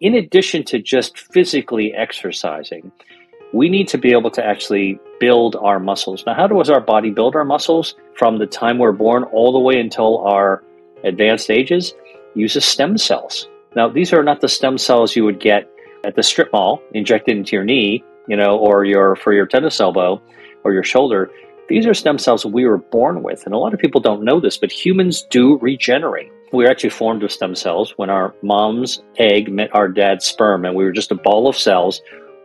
In addition to just physically exercising, we need to be able to actually build our muscles. Now, how does our body build our muscles from the time we're born all the way until our advanced ages? Uses stem cells. Now, these are not the stem cells you would get at the strip mall injected into your knee, you know, or your for your tennis elbow or your shoulder. These are stem cells we were born with. And a lot of people don't know this, but humans do regenerate. We are actually formed of stem cells when our mom's egg met our dad's sperm, and we were just a ball of cells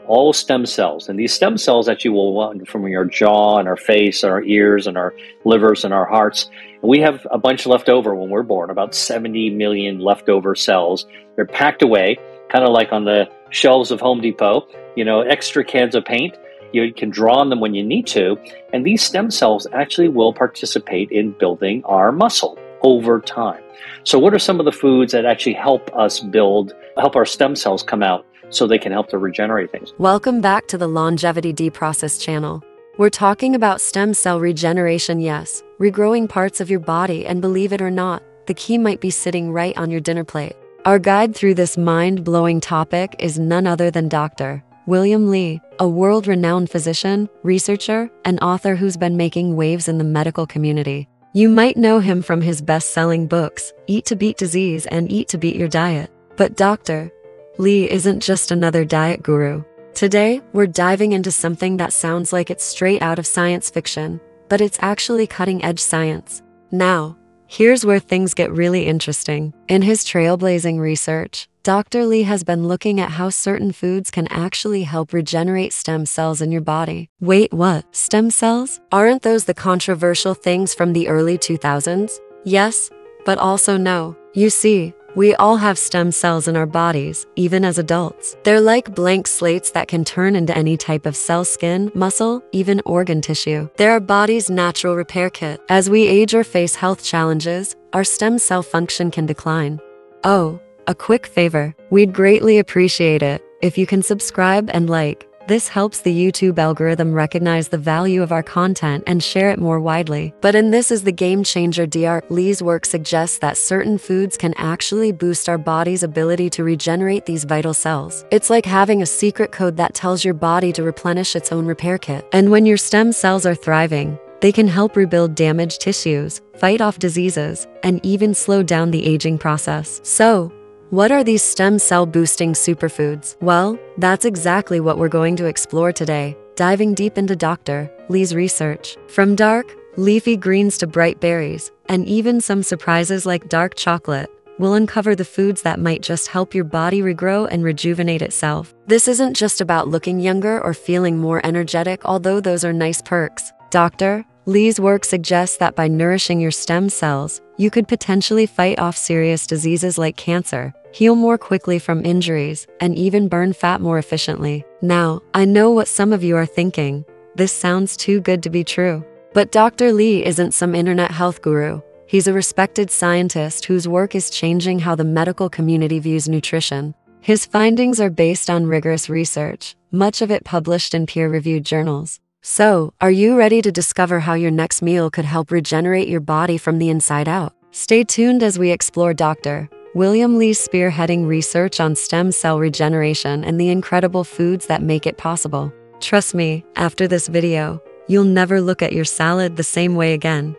all stem cells. And these stem cells actually will run from your jaw and our face and our ears and our livers and our hearts. And we have a bunch left over when we're born, about 70 million leftover cells. They're packed away, kind of like on the shelves of Home Depot, you know, extra cans of paint. You can draw on them when you need to. And these stem cells actually will participate in building our muscle over time. So, what are some of the foods that actually help us build, help our stem cells come out so they can help to regenerate things. Welcome back to the Longevity Deprocessed channel. We're talking about stem cell regeneration, yes, regrowing parts of your body, and believe it or not, the key might be sitting right on your dinner plate. Our guide through this mind blowing topic is none other than Dr. William Li, a world renowned physician, researcher, and author who's been making waves in the medical community. You might know him from his best selling books, Eat to Beat Disease and Eat to Beat Your Diet. But, Doctor, Li isn't just another diet guru. Today, we're diving into something that sounds like it's straight out of science fiction, but it's actually cutting edge science. Now, here's where things get really interesting. In his trailblazing research, Dr. Li has been looking at how certain foods can actually help regenerate stem cells in your body. Wait, what? Stem cells? Aren't those the controversial things from the early 2000s? Yes, but also no. You see, we all have stem cells in our bodies, even as adults. They're like blank slates that can turn into any type of cell, skin, muscle, even organ tissue. They're our body's natural repair kit. As we age or face health challenges, our stem cell function can decline. Oh, a quick favor. We'd greatly appreciate it if you can subscribe and like. This helps the YouTube algorithm recognize the value of our content and share it more widely. But in This is the Game Changer DR, Li's work suggests that certain foods can actually boost our body's ability to regenerate these vital cells. It's like having a secret code that tells your body to replenish its own repair kit. And when your stem cells are thriving, they can help rebuild damaged tissues, fight off diseases, and even slow down the aging process. So, what are these stem cell boosting superfoods? Well, that's exactly what we're going to explore today, diving deep into Dr. Li's research. From dark, leafy greens to bright berries, and even some surprises like dark chocolate, we'll uncover the foods that might just help your body regrow and rejuvenate itself. This isn't just about looking younger or feeling more energetic, although those are nice perks. Dr. Li's work suggests that by nourishing your stem cells, you could potentially fight off serious diseases like cancer, heal more quickly from injuries, and even burn fat more efficiently. Now, I know what some of you are thinking. This sounds too good to be true. But Dr. Li isn't some internet health guru. He's a respected scientist whose work is changing how the medical community views nutrition. His findings are based on rigorous research, much of it published in peer reviewed journals. So, are you ready to discover how your next meal could help regenerate your body from the inside out? Stay tuned as we explore Dr. William Li spearheading research on stem cell regeneration and the incredible foods that make it possible. Trust me, after this video, you'll never look at your salad the same way again.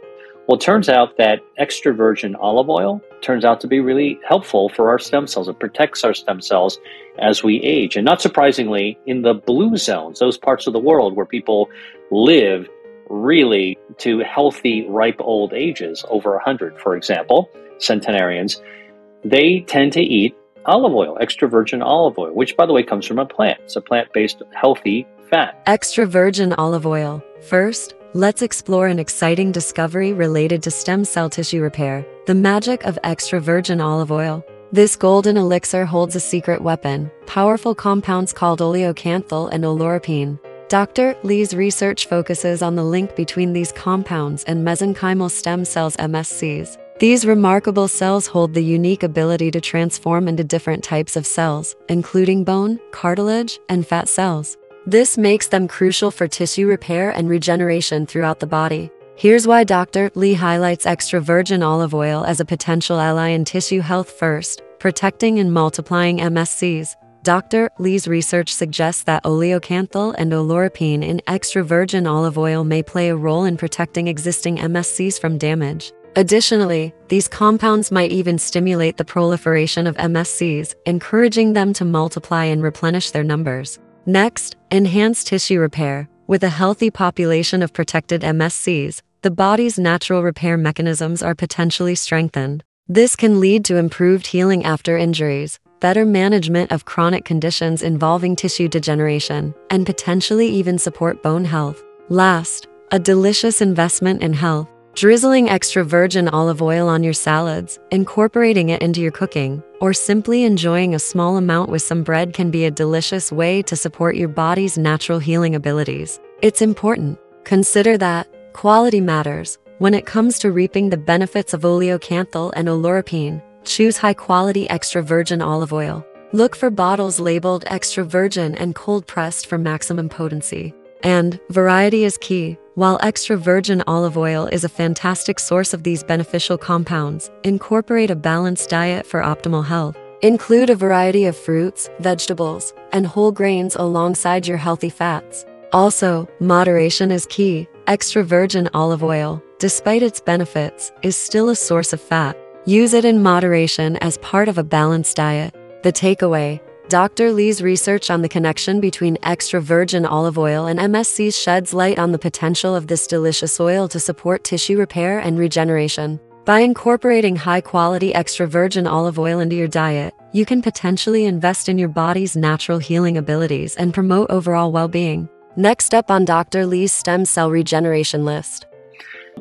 Well, it turns out that extra virgin olive oil turns out to be really helpful for our stem cells. It protects our stem cells as we age. And not surprisingly, in the blue zones, those parts of the world where people live really to healthy, ripe old ages, over 100, for example, centenarians, they tend to eat olive oil, extra virgin olive oil, which, by the way, comes from a plant. It's a plant based healthy fat. Extra virgin olive oil. First, let's explore an exciting discovery related to stem cell tissue repair the magic of extra virgin olive oil. This golden elixir holds a secret weapon powerful compounds called oleocanthal and oleuropein. Dr. Li's research focuses on the link between these compounds and mesenchymal stem cells MSCs. These remarkable cells hold the unique ability to transform into different types of cells, including bone, cartilage, and fat cells. This makes them crucial for tissue repair and regeneration throughout the body. Here's why Dr. Li highlights extra virgin olive oil as a potential ally in tissue health first. protecting and multiplying MSCs. Dr. Li's research suggests that oleocanthal and oleuropein in extra virgin olive oil may play a role in protecting existing MSCs from damage. Additionally, these compounds might even stimulate the proliferation of MSCs, encouraging them to multiply and replenish their numbers. Next, enhance tissue repair. With a healthy population of protected MSCs, the body's natural repair mechanisms are potentially strengthened. This can lead to improved healing after injuries, better management of chronic conditions involving tissue degeneration, and potentially even support bone health. Last, a delicious investment in health. Drizzling extra virgin olive oil on your salads, incorporating it into your cooking, or simply enjoying a small amount with some bread can be a delicious way to support your body's natural healing abilities. It's important. Consider that quality matters when it comes to reaping the benefits of oleocanthal and oleuropein. Choose high quality extra virgin olive oil. Look for bottles labeled extra virgin and cold pressed for maximum potency. And variety is key. While extra virgin olive oil is a fantastic source of these beneficial compounds, incorporate a balanced diet for optimal health. Include a variety of fruits, vegetables, and whole grains alongside your healthy fats. Also, moderation is key. Extra virgin olive oil, despite its benefits, is still a source of fat. Use it in moderation as part of a balanced diet. The takeaway Dr. Li's research on the connection between extra virgin olive oil and MSCs sheds light on the potential of this delicious oil to support tissue repair and regeneration. By incorporating high quality extra virgin olive oil into your diet, you can potentially invest in your body's natural healing abilities and promote overall well being. Next up on Dr. Li's stem cell regeneration list.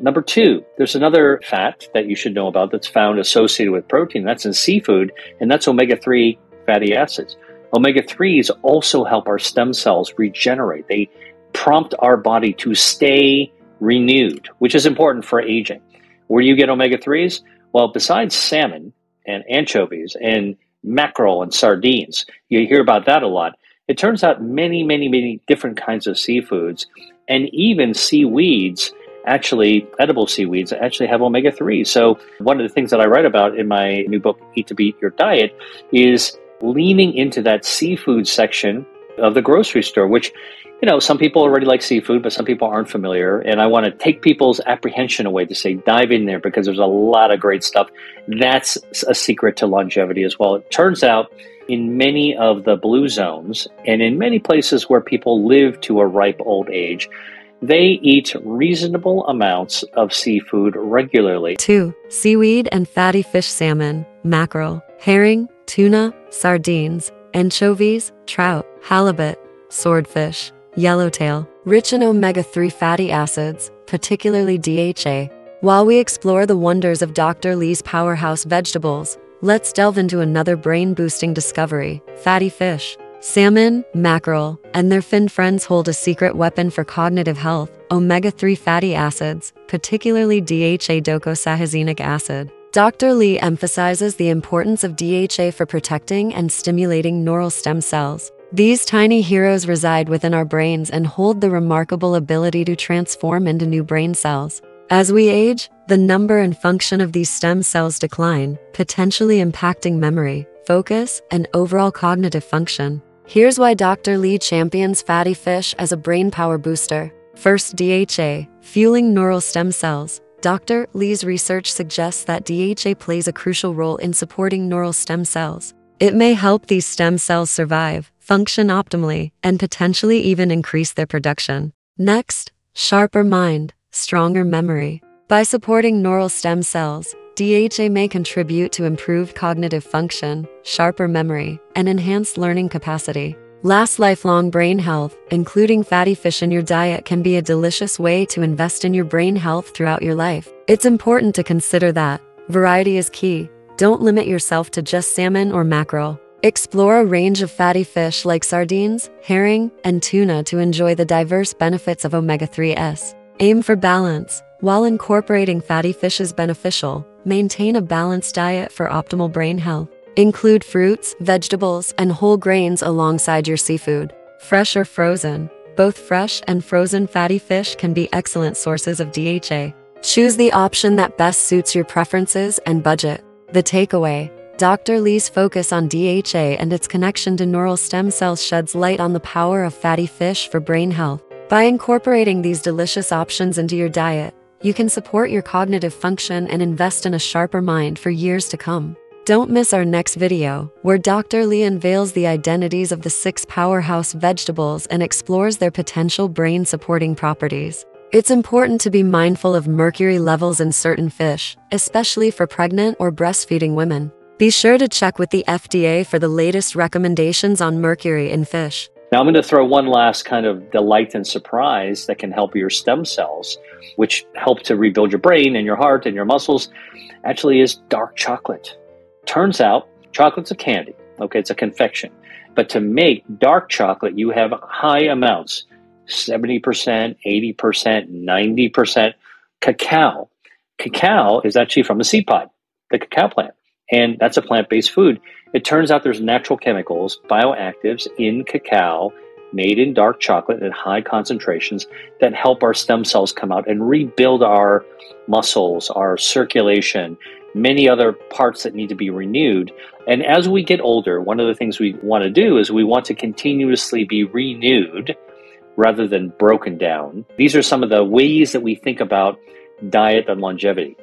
Number two, there's another fat that you should know about that's found associated with protein. That's in seafood, and that's omega 3 fatty acids. Omega 3s also help our stem cells regenerate. They prompt our body to stay renewed, which is important for aging. Where do you get omega 3s? Well, besides salmon and anchovies and mackerel and sardines, you hear about that a lot. It turns out many, many, many different kinds of seafoods and even seaweeds actually edible seaweeds actually have omega 3 so one of the things that i write about in my new book eat to beat your diet is leaning into that seafood section of the grocery store, which, you know, some people already like seafood, but some people aren't familiar. And I want to take people's apprehension away to say, dive in there because there's a lot of great stuff. That's a secret to longevity as well. It turns out in many of the blue zones and in many places where people live to a ripe old age, they eat reasonable amounts of seafood regularly. 2. Seaweed and fatty fish salmon, mackerel, herring, tuna, sardines, anchovies, trout, halibut, swordfish, yellowtail, rich in omega 3 fatty acids, particularly DHA. While we explore the wonders of Dr. Li's powerhouse vegetables, let's delve into another brain boosting discovery fatty fish. Salmon, mackerel, and their fin friends hold a secret weapon for cognitive health omega 3 fatty acids, particularly DHA docosahexaenoic acid. Dr. Li emphasizes the importance of DHA for protecting and stimulating neural stem cells. These tiny heroes reside within our brains and hold the remarkable ability to transform into new brain cells. As we age, the number and function of these stem cells decline, potentially impacting memory, focus, and overall cognitive function. Here's why Dr. Li champions fatty fish as a brain power booster. First, DHA, fueling neural stem cells. Dr. Li's research suggests that DHA plays a crucial role in supporting neural stem cells. It may help these stem cells survive, function optimally, and potentially even increase their production. Next, sharper mind, stronger memory. By supporting neural stem cells, DHA may contribute to improved cognitive function, sharper memory, and enhanced learning capacity. Last lifelong brain health, including fatty fish in your diet, can be a delicious way to invest in your brain health throughout your life. It's important to consider that variety is key. Don't limit yourself to just salmon or mackerel. Explore a range of fatty fish like sardines, herring, and tuna to enjoy the diverse benefits of omega 3s. Aim for balance. While incorporating fatty fish is beneficial, maintain a balanced diet for optimal brain health. Include fruits, vegetables, and whole grains alongside your seafood, fresh or frozen. Both fresh and frozen fatty fish can be excellent sources of DHA. Choose the option that best suits your preferences and budget. The takeaway Dr. Li's focus on DHA and its connection to neural stem cells sheds light on the power of fatty fish for brain health. By incorporating these delicious options into your diet, you can support your cognitive function and invest in a sharper mind for years to come. Don't miss our next video, where Dr. Li unveils the identities of the six powerhouse vegetables and explores their potential brain supporting properties. It's important to be mindful of mercury levels in certain fish, especially for pregnant or breastfeeding women. Be sure to check with the FDA for the latest recommendations on mercury in fish. Now, I'm going to throw one last kind of delight and surprise that can help your stem cells, which help to rebuild your brain and your heart and your muscles, actually is dark chocolate. Turns out, chocolate's a candy. Okay, it's a confection. But to make dark chocolate, you have high amounts 70%, 80%, 90% cacao. Cacao is actually from a seed pod, the cacao plant and that's a plant based food. It turns out there's natural chemicals, bioactives in cacao made in dark chocolate at high concentrations that help our stem cells come out and rebuild our muscles, our circulation, many other parts that need to be renewed. And as we get older, one of the things we want to do is we want to continuously be renewed rather than broken down. These are some of the ways that we think about diet and longevity.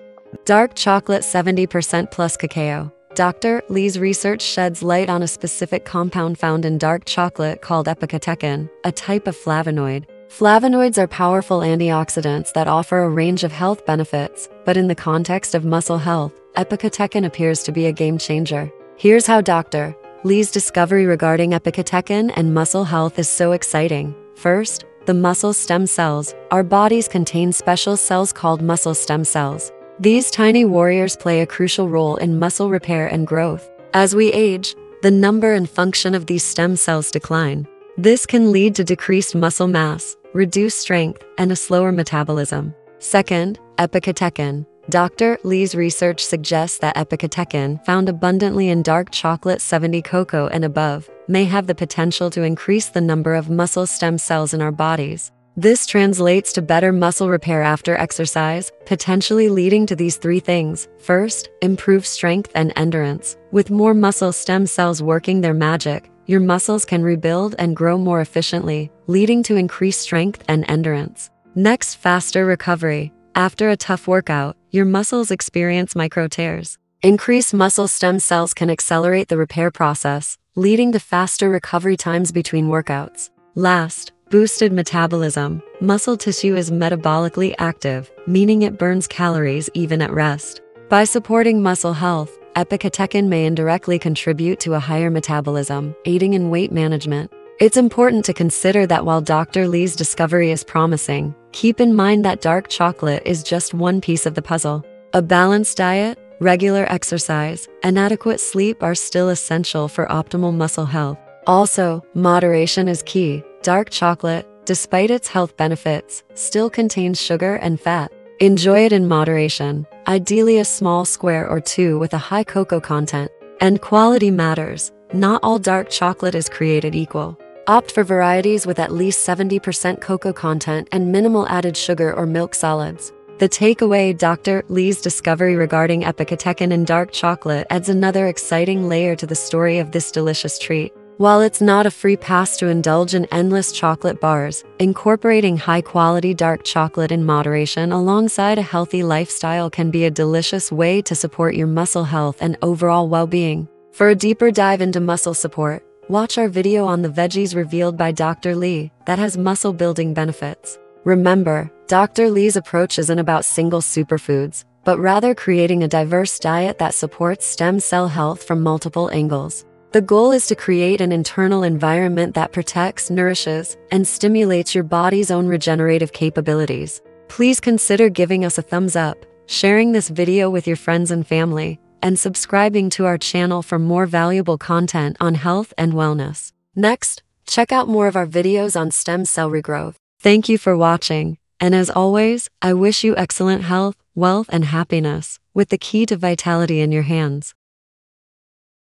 Dark chocolate 70% plus cacao. Dr. Li's research sheds light on a specific compound found in dark chocolate called epicatechin, a type of flavonoid. Flavonoids are powerful antioxidants that offer a range of health benefits, but in the context of muscle health, epicatechin appears to be a game changer. Here's how Dr. Li's discovery regarding epicatechin and muscle health is so exciting. First, the muscle stem cells. Our bodies contain special cells called muscle stem cells. These tiny warriors play a crucial role in muscle repair and growth. As we age, the number and function of these stem cells decline. This can lead to decreased muscle mass, reduced strength, and a slower metabolism. Second, epicatechin. Dr. Li's research suggests that epicatechin, found abundantly in dark chocolate 70 cocoa and above, may have the potential to increase the number of muscle stem cells in our bodies. This translates to better muscle repair after exercise, potentially leading to these three things. First, improved strength and endurance. With more muscle stem cells working their magic, your muscles can rebuild and grow more efficiently, leading to increased strength and endurance. Next, faster recovery. After a tough workout, your muscles experience micro tears. Increased muscle stem cells can accelerate the repair process, leading to faster recovery times between workouts. Last, Boosted metabolism. Muscle tissue is metabolically active, meaning it burns calories even at rest. By supporting muscle health, epicatechin may indirectly contribute to a higher metabolism, aiding in weight management. It's important to consider that while Dr. Li's discovery is promising, keep in mind that dark chocolate is just one piece of the puzzle. A balanced diet, regular exercise, and adequate sleep are still essential for optimal muscle health. Also, moderation is key. Dark chocolate, despite its health benefits, still contains sugar and fat. Enjoy it in moderation, ideally a small square or two with a high cocoa content. And quality matters. Not all dark chocolate is created equal. Opt for varieties with at least 70% cocoa content and minimal added sugar or milk solids. The takeaway Dr. Li's discovery regarding epicatechin in dark chocolate adds another exciting layer to the story of this delicious treat. While it's not a free pass to indulge in endless chocolate bars, incorporating high quality dark chocolate in moderation alongside a healthy lifestyle can be a delicious way to support your muscle health and overall well being. For a deeper dive into muscle support, watch our video on the veggies revealed by Dr. Li that has muscle building benefits. Remember, Dr. Li's approach isn't about single superfoods, but rather creating a diverse diet that supports stem cell health from multiple angles. The goal is to create an internal environment that protects, nourishes, and stimulates your body's own regenerative capabilities. Please consider giving us a thumbs up, sharing this video with your friends and family, and subscribing to our channel for more valuable content on health and wellness. Next, check out more of our videos on stem cell regrowth. Thank you for watching, and as always, I wish you excellent health, wealth, and happiness, with the key to vitality in your hands.